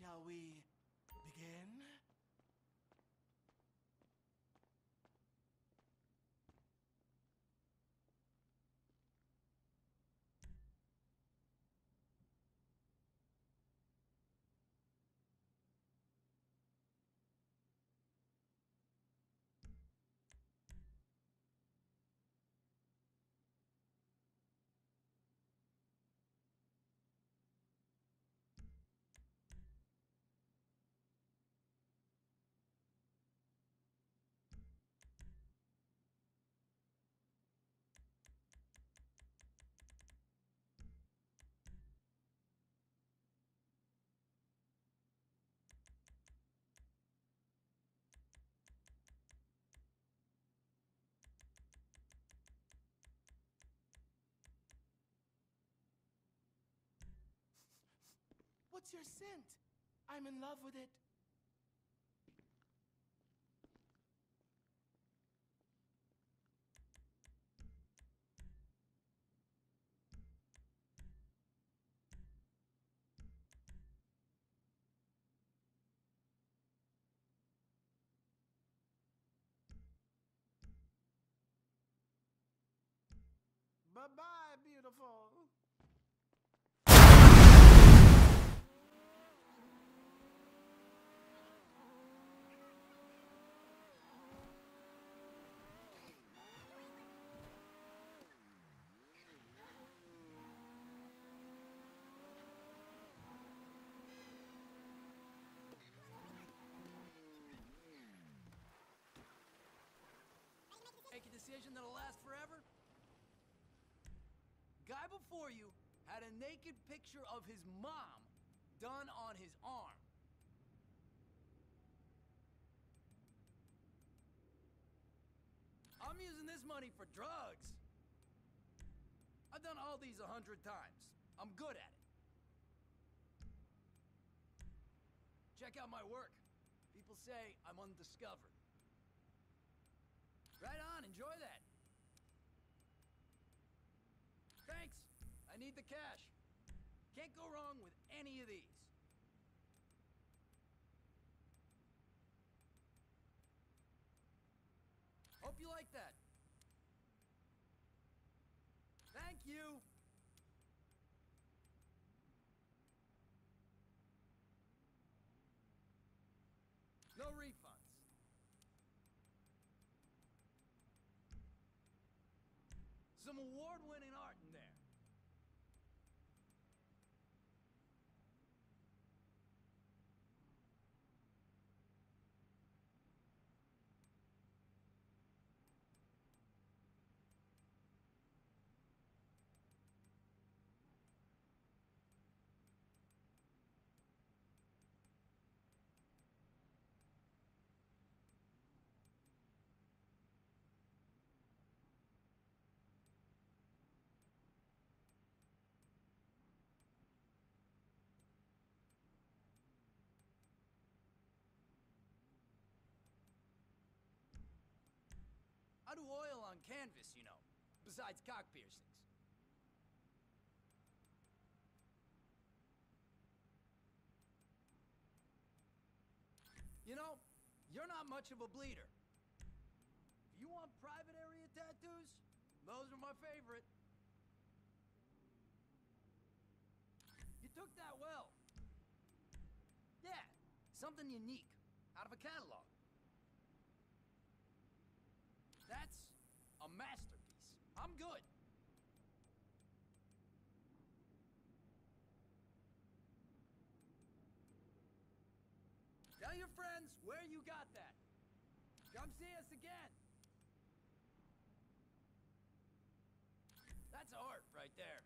Shall we What's your scent? I'm in love with it. Bye bye, beautiful. Make a decision that'll last forever? Guy before you had a naked picture of his mom done on his arm. I'm using this money for drugs. I've done all these a hundred times. I'm good at it. Check out my work. People say I'm undiscovered. Right on, enjoy that. Thanks. I need the cash. Can't go wrong with any of these. Hope you like that. Thank you. Award-winning art I do oil on canvas, you know, besides cock piercings. You know, you're not much of a bleeder. If you want private area tattoos, those are my favorite. You took that well. Yeah, something unique, out of a catalog. That's a masterpiece. I'm good. Tell your friends where you got that. Come see us again. That's art right there.